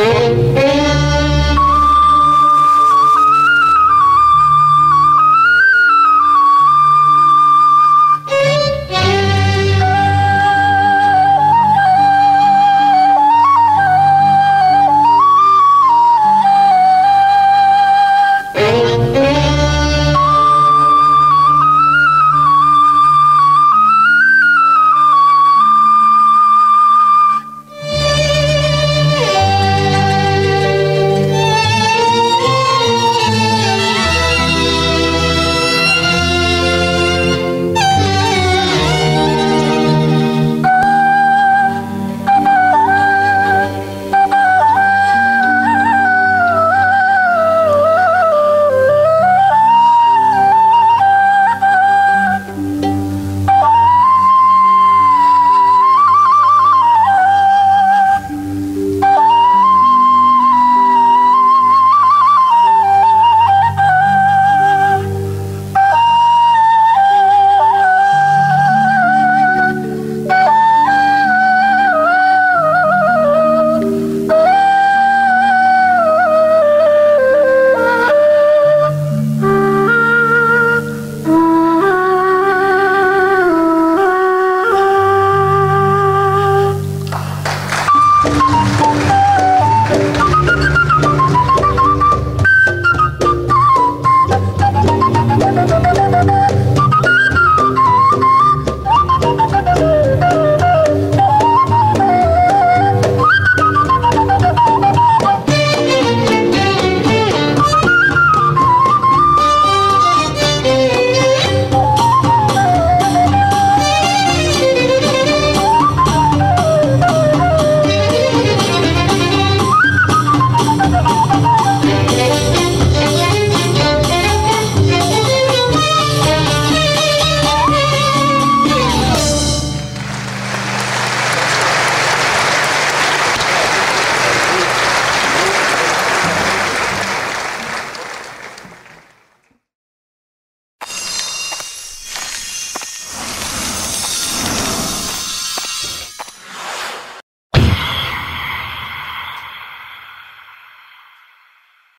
Oh.